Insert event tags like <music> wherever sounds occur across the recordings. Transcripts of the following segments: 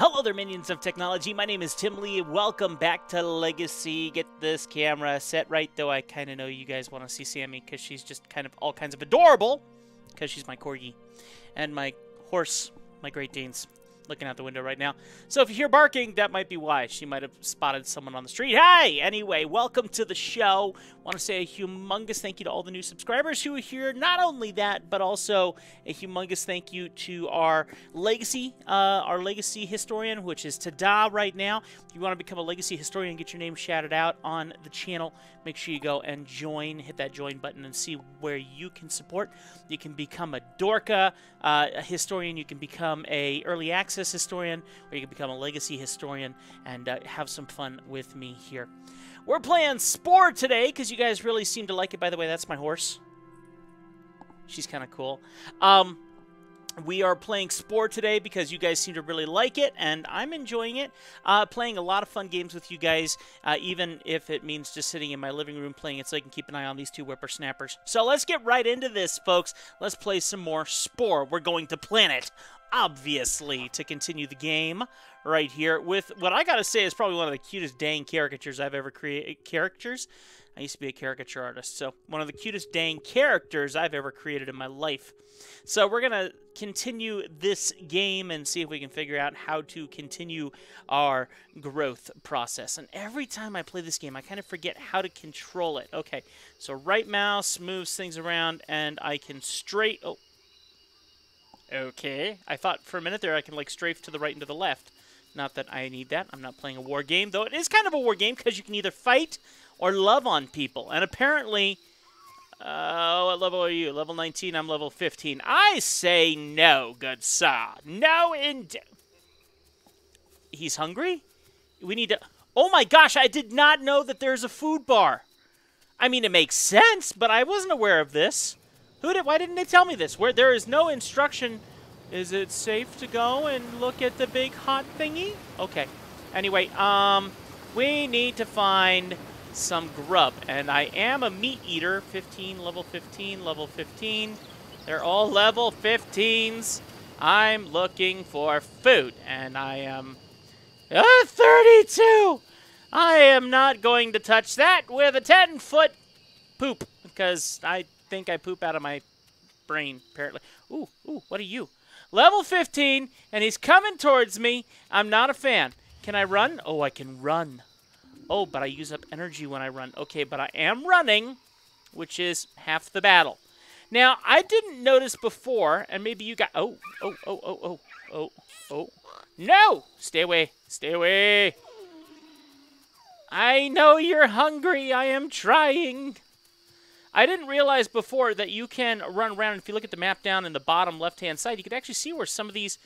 Hello there, minions of technology. My name is Tim Lee. Welcome back to Legacy. Get this camera set right, though I kind of know you guys want to see Sammy because she's just kind of all kinds of adorable because she's my corgi and my horse, my Great Danes looking out the window right now. So if you hear barking, that might be why. She might have spotted someone on the street. Hey! Anyway, welcome to the show. want to say a humongous thank you to all the new subscribers who are here. Not only that, but also a humongous thank you to our legacy, uh, our legacy historian, which is Tada right now. If you want to become a legacy historian and get your name shouted out on the channel, make sure you go and join, hit that join button and see where you can support. You can become a Dorka uh, a historian, you can become a early access historian, or you can become a legacy historian and uh, have some fun with me here. We're playing Spore today because you guys really seem to like it. By the way, that's my horse. She's kind of cool. Um, we are playing Spore today because you guys seem to really like it, and I'm enjoying it. Uh, playing a lot of fun games with you guys, uh, even if it means just sitting in my living room playing it so I can keep an eye on these two whippersnappers. So let's get right into this, folks. Let's play some more Spore. We're going to Planet, obviously, to continue the game right here with what I gotta say is probably one of the cutest dang caricatures I've ever created. Characters? I used to be a caricature artist, so one of the cutest dang characters I've ever created in my life. So we're to continue this game and see if we can figure out how to continue our growth process. And every time I play this game, I kind of forget how to control it. Okay, so right mouse moves things around, and I can straight... Oh, okay. I thought for a minute there I can, like, strafe to the right and to the left. Not that I need that. I'm not playing a war game, though it is kind of a war game because you can either fight or love on people. And apparently, uh, what level are you? Level 19, I'm level 15. I say no, good sir. No indeed. He's hungry? We need to... Oh my gosh, I did not know that there's a food bar. I mean, it makes sense, but I wasn't aware of this. Who did? Why didn't they tell me this? Where there is no instruction. Is it safe to go and look at the big hot thingy? Okay. Anyway, um, we need to find some grub. And I am a meat eater. 15, level 15, level 15. They're all level 15s. I'm looking for food. And I am... Uh, 32! I am not going to touch that with a 10-foot poop. Because I think I poop out of my brain, apparently. Ooh, ooh, what are you? Level 15, and he's coming towards me. I'm not a fan. Can I run? Oh, I can run. Oh, but I use up energy when I run. Okay, but I am running, which is half the battle. Now, I didn't notice before, and maybe you got... Oh, oh, oh, oh, oh, oh, oh. No! Stay away. Stay away. I know you're hungry. I am trying. I didn't realize before that you can run around. If you look at the map down in the bottom left-hand side, you can actually see where some of these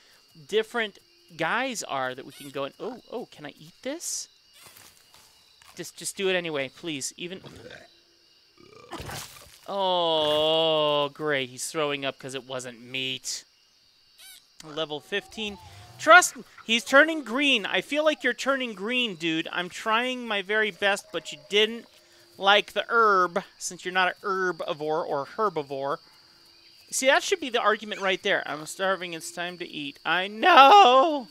different guys are that we can go in. Oh, oh, can I eat this? Just, just do it anyway, please. Even. Oh, great. He's throwing up because it wasn't meat. Level 15. Trust, me. he's turning green. I feel like you're turning green, dude. I'm trying my very best, but you didn't like the herb, since you're not an herbivore or herbivore. See, that should be the argument right there. I'm starving. It's time to eat. I know!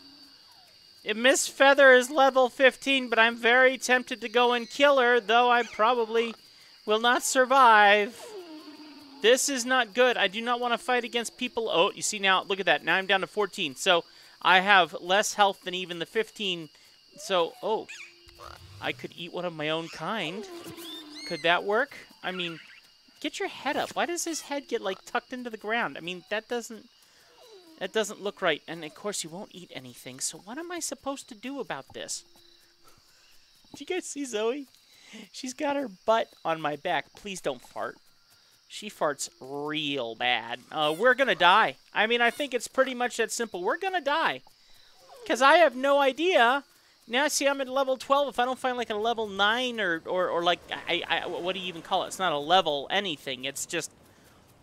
Miss Feather is level 15, but I'm very tempted to go and kill her, though I probably will not survive. This is not good. I do not want to fight against people. Oh, you see now, look at that. Now I'm down to 14. So I have less health than even the 15. So, oh, I could eat one of my own kind. Could that work? I mean, get your head up. Why does his head get, like, tucked into the ground? I mean, that doesn't... That doesn't look right. And of course, you won't eat anything. So what am I supposed to do about this? Do <laughs> you guys see Zoe? She's got her butt on my back. Please don't fart. She farts real bad. Uh, we're going to die. I mean, I think it's pretty much that simple. We're going to die. Because I have no idea. Now, see, I'm at level 12. If I don't find like a level 9 or, or, or like, I, I, what do you even call it? It's not a level anything. It's just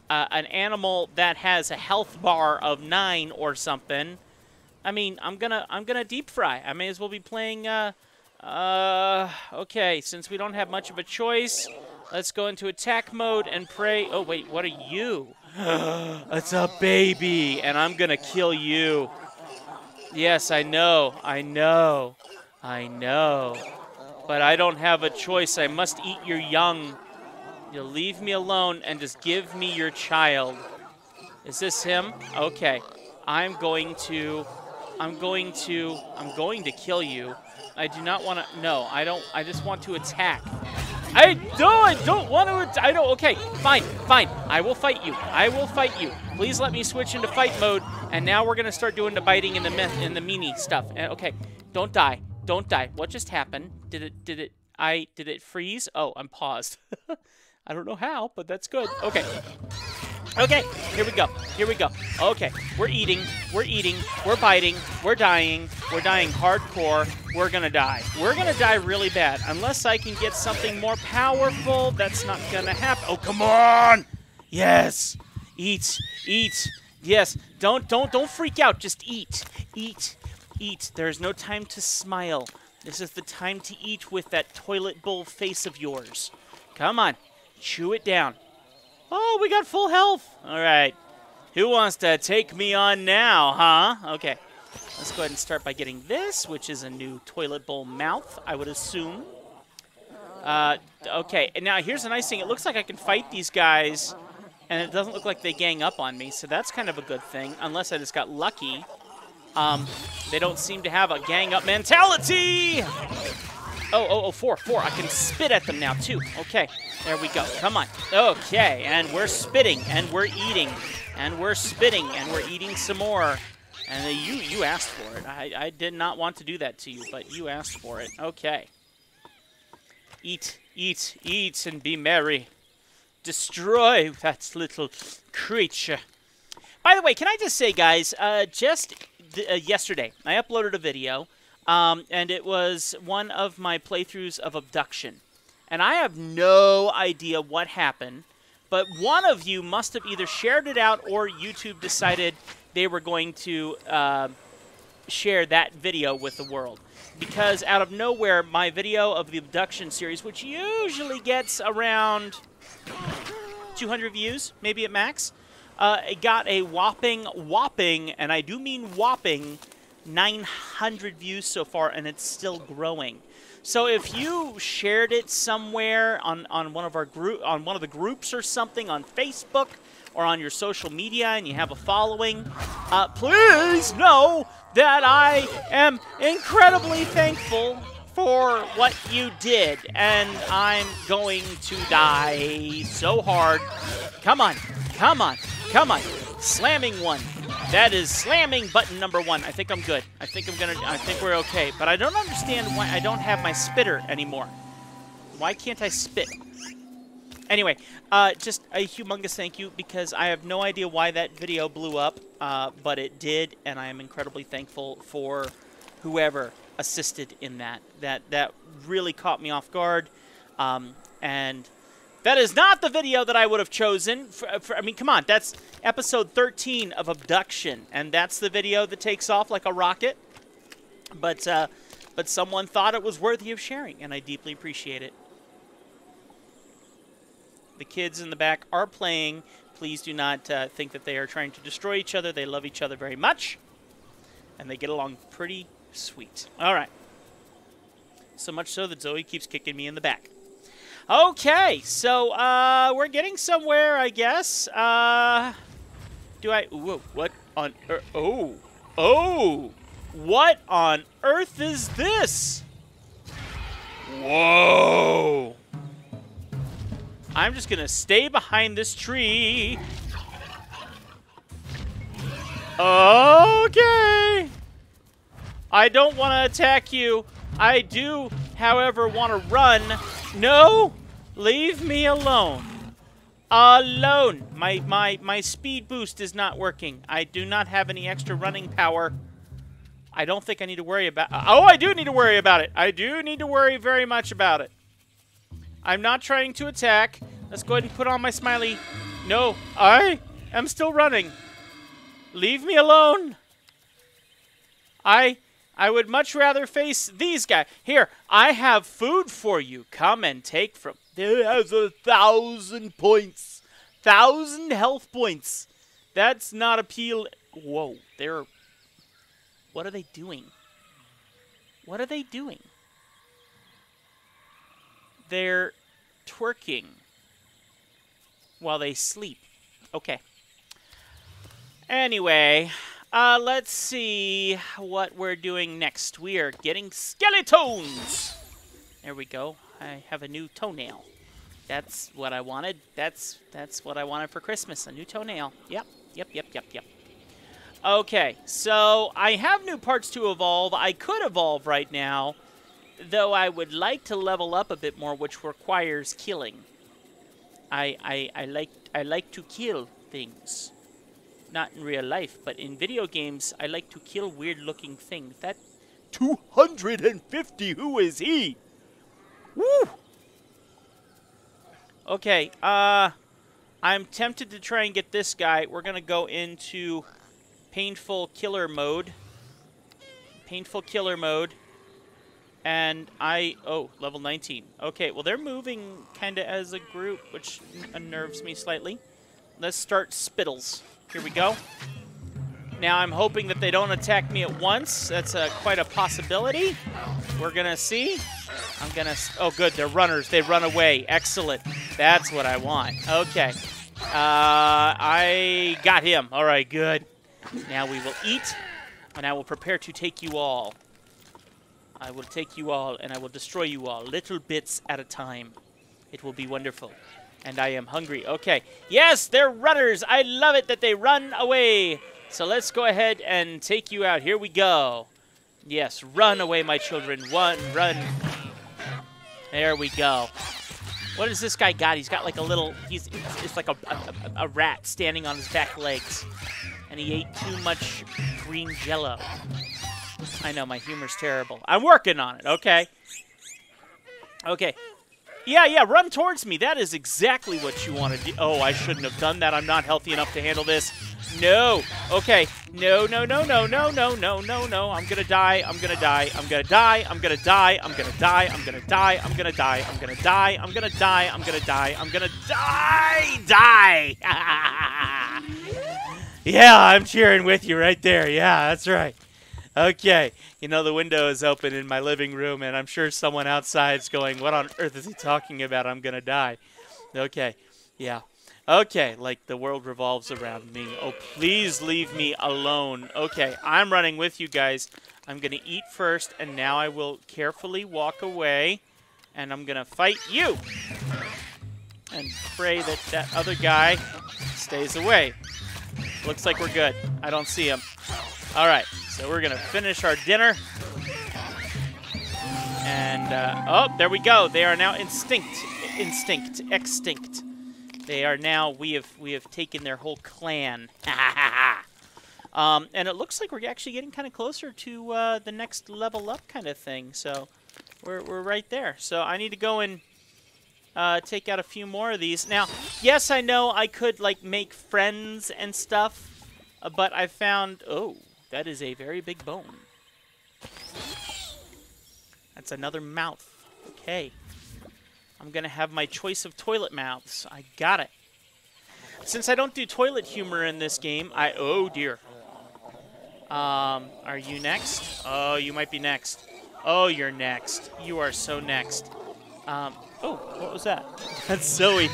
uh, an animal that has a health bar of nine or something, I mean, I'm gonna I'm gonna deep fry. I may as well be playing. Uh, uh, okay, since we don't have much of a choice, let's go into attack mode and pray. Oh wait, what are you? <gasps> it's a baby, and I'm gonna kill you. Yes, I know. I know. I know. But I don't have a choice. I must eat your young. You'll leave me alone and just give me your child. Is this him? Okay. I'm going to I'm going to I'm going to kill you. I do not want to no, I don't I just want to attack. I don't don't want to I don't okay, fine, fine. I will fight you. I will fight you. Please let me switch into fight mode and now we're going to start doing the biting in the in the mini stuff. And, Okay. Don't die. Don't die. What just happened? Did it did it I did it freeze? Oh, I'm paused. <laughs> I don't know how, but that's good. Okay. Okay, here we go. Here we go. Okay, we're eating. We're eating. We're biting. We're dying. We're dying hardcore. We're gonna die. We're gonna die really bad. Unless I can get something more powerful, that's not gonna happen. Oh, come on! Yes! Eat. Eat. Yes. Don't, don't, don't freak out. Just eat. Eat. Eat. There's no time to smile. This is the time to eat with that toilet bowl face of yours. Come on. Chew it down. Oh, we got full health. All right. Who wants to take me on now, huh? Okay. Let's go ahead and start by getting this, which is a new toilet bowl mouth, I would assume. Uh, okay, and now here's the nice thing. It looks like I can fight these guys, and it doesn't look like they gang up on me, so that's kind of a good thing, unless I just got lucky. Um, they don't seem to have a gang up mentality! Oh, oh, oh, four, four. I can spit at them now, too. Okay, there we go. Come on. Okay, and we're spitting, and we're eating, and we're spitting, and we're eating some more. And uh, you, you asked for it. I, I did not want to do that to you, but you asked for it. Okay. Eat, eat, eat, and be merry. Destroy that little creature. By the way, can I just say, guys, uh, just uh, yesterday, I uploaded a video um, and it was one of my playthroughs of Abduction. And I have no idea what happened, but one of you must have either shared it out or YouTube decided they were going to uh, share that video with the world. Because out of nowhere, my video of the Abduction series, which usually gets around 200 views, maybe at max, uh, it got a whopping, whopping, and I do mean whopping, 900 views so far, and it's still growing. So if you shared it somewhere on, on one of our group on one of the groups or something on Facebook or on your social media and you have a following, uh, please know that I am incredibly thankful for what you did, and I'm going to die so hard. Come on, come on, come on. Slamming one, that is slamming button number one. I think I'm good. I think I'm gonna. I think we're okay. But I don't understand why I don't have my spitter anymore. Why can't I spit? Anyway, uh, just a humongous thank you because I have no idea why that video blew up, uh, but it did, and I am incredibly thankful for whoever assisted in that. That that really caught me off guard, um, and that is not the video that I would have chosen. For, for, I mean, come on, that's episode 13 of Abduction, and that's the video that takes off like a rocket. But, uh, but someone thought it was worthy of sharing, and I deeply appreciate it. The kids in the back are playing. Please do not uh, think that they are trying to destroy each other. They love each other very much, and they get along pretty sweet. All right. So much so that Zoe keeps kicking me in the back. Okay, so uh, we're getting somewhere, I guess. Uh, do I? Whoa, what on? earth? oh, oh, what on earth is this? Whoa! I'm just gonna stay behind this tree. Okay. I don't want to attack you. I do, however, want to run. No! Leave me alone. Alone. My, my, my speed boost is not working. I do not have any extra running power. I don't think I need to worry about... Oh, I do need to worry about it. I do need to worry very much about it. I'm not trying to attack. Let's go ahead and put on my smiley. No, I am still running. Leave me alone. I I would much rather face these guys. Here, I have food for you. Come and take from. There has a thousand points. Thousand health points. That's not appeal. Whoa, they're. What are they doing? What are they doing? They're twerking while they sleep. Okay. Anyway, uh, let's see what we're doing next. We are getting skeletons. There we go. I have a new toenail. That's what I wanted. That's that's what I wanted for Christmas. A new toenail. Yep. Yep. Yep. Yep. Yep. Okay, so I have new parts to evolve. I could evolve right now, though I would like to level up a bit more, which requires killing. I I, I like I like to kill things. Not in real life, but in video games, I like to kill weird-looking things. That 250, who is he? Woo! Okay, uh, I'm tempted to try and get this guy. We're going to go into painful killer mode. Painful killer mode. And I, oh, level 19. Okay, well, they're moving kind of as a group, which unnerves me slightly. Let's start Spittles. Here we go. Now I'm hoping that they don't attack me at once. That's a, quite a possibility. We're going to see. I'm going to... Oh, good. They're runners. They run away. Excellent. That's what I want. Okay. Uh, I got him. All right, good. Now we will eat, and I will prepare to take you all. I will take you all, and I will destroy you all, little bits at a time. It will be wonderful. And I am hungry. Okay. Yes, they're runners. I love it that they run away. So let's go ahead and take you out. Here we go. Yes, run away, my children. One, run. There we go. What has this guy got? He's got like a little, he's it's like a, a, a rat standing on his back legs. And he ate too much green jello. I know, my humor's terrible. I'm working on it, okay? Okay. Yeah, yeah, run towards me. That is exactly what you want to do. Oh, I shouldn't have done that. I'm not healthy enough to handle this. No. Okay. No, no, no, no, no, no, no, no, no. I'm gonna die. I'm gonna die. I'm gonna die. I'm gonna die. I'm gonna die. I'm gonna die. I'm gonna die. I'm gonna die. I'm gonna die. I'm gonna die. I'm gonna die. Die. yeah, I'm cheering with you right there. Yeah, that's right. Okay. You know, the window is open in my living room, and I'm sure someone outside's going, What on earth is he talking about? I'm gonna die. Okay. Yeah. Okay, like the world revolves around me. Oh, please leave me alone. Okay, I'm running with you guys. I'm going to eat first, and now I will carefully walk away, and I'm going to fight you. And pray that that other guy stays away. Looks like we're good. I don't see him. All right, so we're going to finish our dinner. And, uh, oh, there we go. They are now instinct, instinct, extinct. They are now, we have we have taken their whole clan. <laughs> um, and it looks like we're actually getting kind of closer to uh, the next level up kind of thing. So we're, we're right there. So I need to go and uh, take out a few more of these. Now, yes, I know I could like make friends and stuff, uh, but I found, oh, that is a very big bone. That's another mouth. Okay. I'm going to have my choice of toilet mouths. I got it. Since I don't do toilet humor in this game, I... Oh, dear. Um, are you next? Oh, you might be next. Oh, you're next. You are so next. Um, oh, what was that? <laughs> That's Zoe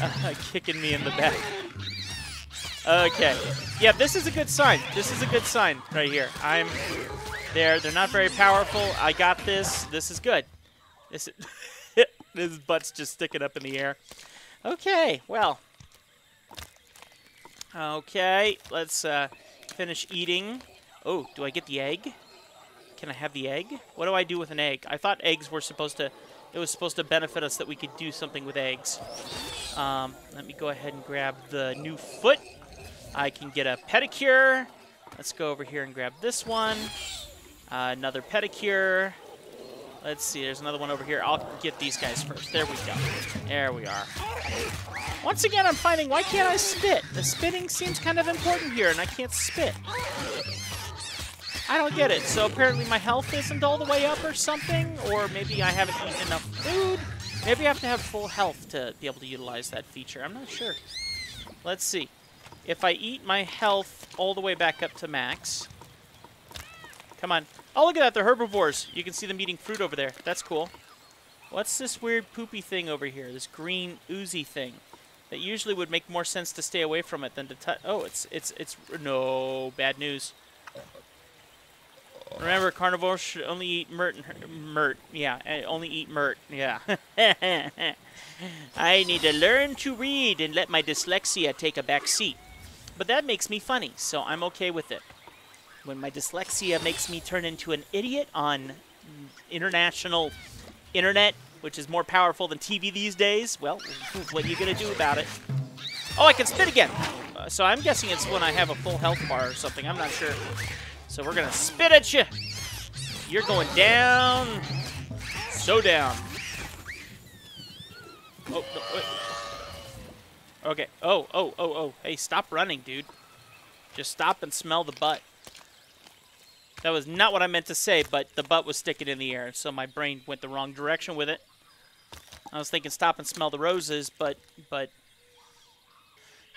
uh, <laughs> kicking me in the back. Okay. Yeah, this is a good sign. This is a good sign right here. I'm there. They're not very powerful. I got this. This is good. This is... <laughs> His butt's just sticking up in the air. Okay, well. Okay, let's uh, finish eating. Oh, do I get the egg? Can I have the egg? What do I do with an egg? I thought eggs were supposed to... It was supposed to benefit us that we could do something with eggs. Um, let me go ahead and grab the new foot. I can get a pedicure. Let's go over here and grab this one. Uh, another pedicure. Let's see, there's another one over here. I'll get these guys first. There we go. There we are. Once again, I'm finding, why can't I spit? The spitting seems kind of important here, and I can't spit. I don't get it. So apparently my health isn't all the way up or something, or maybe I haven't eaten enough food. Maybe I have to have full health to be able to utilize that feature. I'm not sure. Let's see. If I eat my health all the way back up to max, Come on. Oh, look at that. They're herbivores. You can see them eating fruit over there. That's cool. What's this weird poopy thing over here? This green oozy thing that usually would make more sense to stay away from it than to touch. Oh, it's it's it's no bad news. Remember, carnivores should only eat mert. Mert, yeah, eh, only eat mert. Yeah. <laughs> I need to learn to read and let my dyslexia take a back seat. But that makes me funny, so I'm okay with it. When my dyslexia makes me turn into an idiot on international internet, which is more powerful than TV these days, well, what are you going to do about it? Oh, I can spit again. Uh, so I'm guessing it's when I have a full health bar or something. I'm not sure. So we're going to spit at you. You're going down. So down. Oh, no, wait. Okay. Oh, oh, oh, oh. Hey, stop running, dude. Just stop and smell the butt. That was not what I meant to say, but the butt was sticking in the air, so my brain went the wrong direction with it. I was thinking stop and smell the roses, but but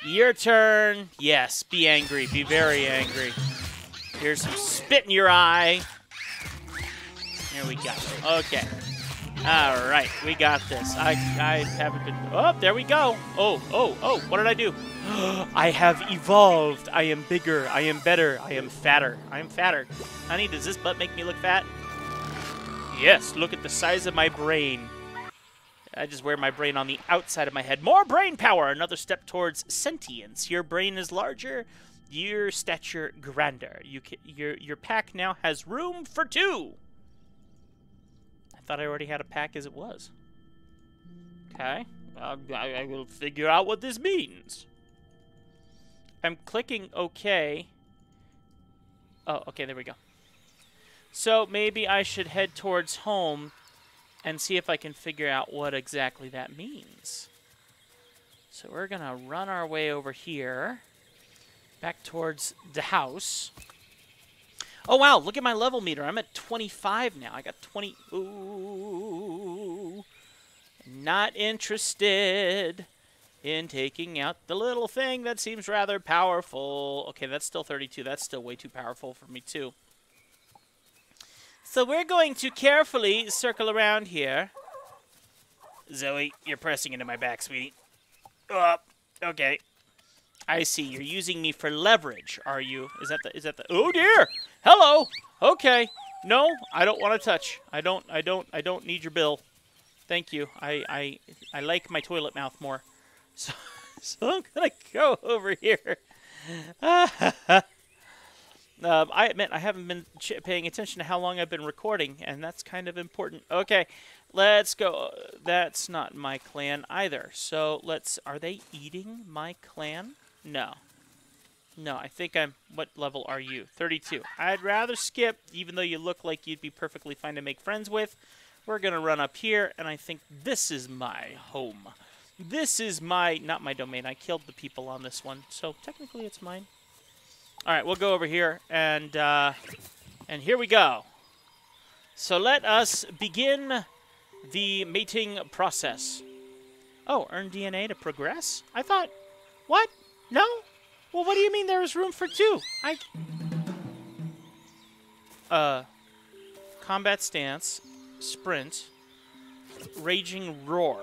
your turn. Yes, be angry. Be very angry. Here's some spit in your eye. Here we go. Okay. All right, we got this. I, I haven't been... Oh, there we go. Oh, oh, oh, what did I do? <gasps> I have evolved. I am bigger. I am better. I am fatter. I am fatter. Honey, does this butt make me look fat? Yes, look at the size of my brain. I just wear my brain on the outside of my head. More brain power! Another step towards sentience. Your brain is larger, your stature grander. You can, your, your pack now has room for two thought I already had a pack as it was. Okay. I, I will figure out what this means. I'm clicking OK. Oh, okay, there we go. So maybe I should head towards home and see if I can figure out what exactly that means. So we're going to run our way over here, back towards the house. Oh, wow. Look at my level meter. I'm at 25 now. I got 20. Ooh. Not interested in taking out the little thing that seems rather powerful. Okay, that's still 32. That's still way too powerful for me, too. So we're going to carefully circle around here. Zoe, you're pressing into my back, sweetie. Oh, okay. I see. You're using me for leverage, are you? Is that the? Is that the? Oh dear. Hello. Okay. No, I don't want to touch. I don't. I don't. I don't need your bill. Thank you. I. I. I like my toilet mouth more. <laughs> So, so I'm gonna go over here. <laughs> um, I admit I haven't been paying attention to how long I've been recording, and that's kind of important. Okay, let's go. That's not my clan either. So let's. Are they eating my clan? No. No, I think I'm... What level are you? 32. I'd rather skip, even though you look like you'd be perfectly fine to make friends with. We're going to run up here, and I think this is my home. This is my... Not my domain. I killed the people on this one, so technically it's mine. All right, we'll go over here, and, uh, and here we go. So let us begin the mating process. Oh, earn DNA to progress? I thought... What? No? Well, what do you mean there is room for two? I... Uh... Combat stance. Sprint. Raging roar.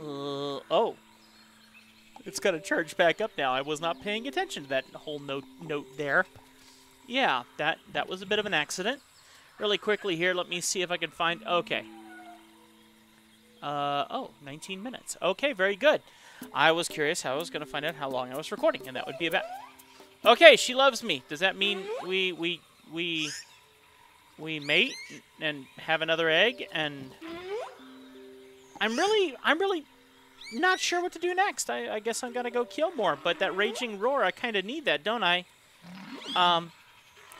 Uh, oh. It's got to charge back up now. I was not paying attention to that whole note note there. Yeah, that that was a bit of an accident. Really quickly here, let me see if I can find... Okay, uh, oh, 19 minutes. Okay, very good. I was curious how I was going to find out how long I was recording, and that would be about... Okay, she loves me. Does that mean we we we we mate and have another egg? And I'm really I'm really not sure what to do next. I, I guess I'm gonna go kill more. But that raging roar, I kind of need that, don't I? Um,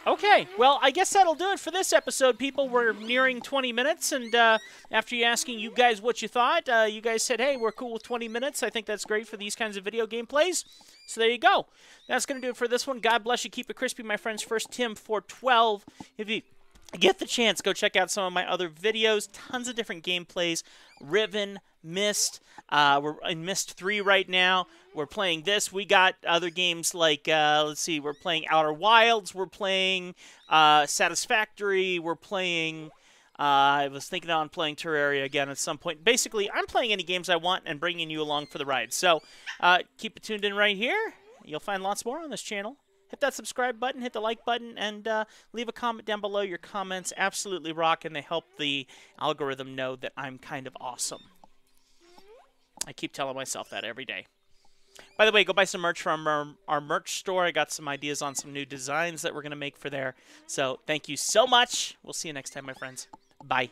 Okay, well, I guess that'll do it for this episode, people. We're nearing 20 minutes, and uh, after asking you guys what you thought, uh, you guys said, hey, we're cool with 20 minutes. I think that's great for these kinds of video game plays. So there you go. That's going to do it for this one. God bless you. Keep it crispy, my friends. First, Tim 412. If you get the chance, go check out some of my other videos. Tons of different gameplays. Riven, Myst. Uh, we're in Myst 3 right now. We're playing this. We got other games like uh, let's see, we're playing Outer Wilds. We're playing uh, Satisfactory. We're playing. Uh, I was thinking on playing Terraria again at some point. Basically, I'm playing any games I want and bringing you along for the ride. So uh, keep it tuned in right here. You'll find lots more on this channel. Hit that subscribe button, hit the like button, and uh, leave a comment down below. Your comments absolutely rock, and they help the algorithm know that I'm kind of awesome. I keep telling myself that every day. By the way, go buy some merch from our, our merch store. I got some ideas on some new designs that we're going to make for there. So thank you so much. We'll see you next time, my friends. Bye.